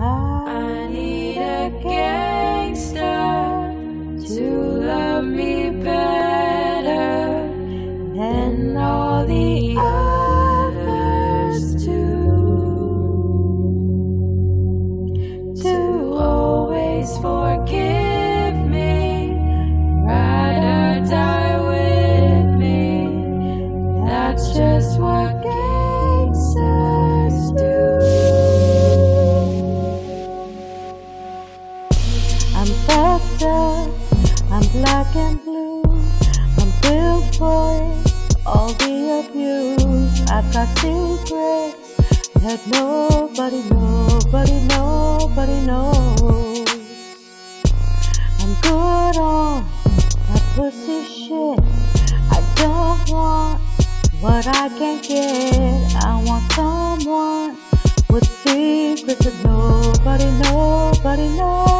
I need a gangster to love me better than all the others do. To always forgive me, ride or die with me. That's just what Up, I'm black and blue. I'm built for it, all the abuse. I've got secrets that nobody, nobody, nobody knows. I'm good on that pussy shit. I don't want what I can't get. I want someone with secrets that nobody, nobody knows.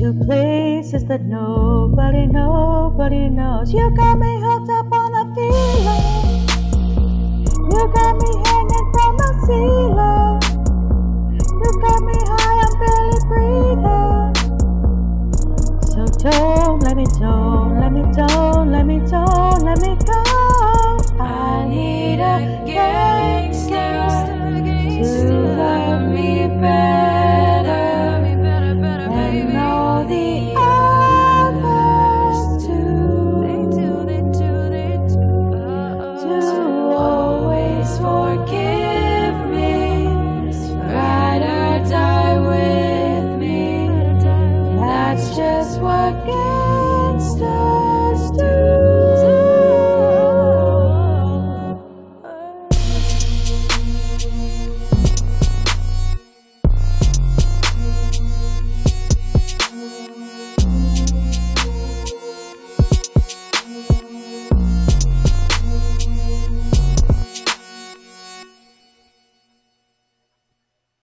to places that nobody, nobody knows. You got me hooked up on a feeling. You got me hanging from the ceiling. You got me high, I'm barely breathing. So don't let me, don't let me, don't let me, don't let me go.